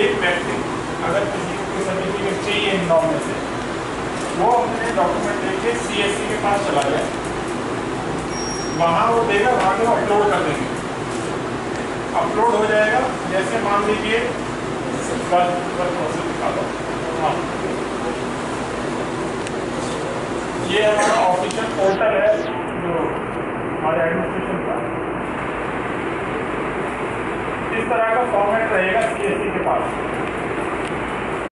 एक व्यक्ति अगर किसी को कोई सर्टिफिकेट चाहिए इन नौ में से, वो अपने डॉक्यूमेंट लेके सीएससी के पास चला जाए। वहाँ वो देगा, वहाँ के अपलोड कर देंगे। अपलोड हो जाएगा, जैसे मान लीजिए हाँ। ये हमारा ऑफिशियल पोर्टल है, जो हमारे एडमिनिस्ट्रेशन का। तरह का फॉर्मेट रहेगा सीएससी के पास।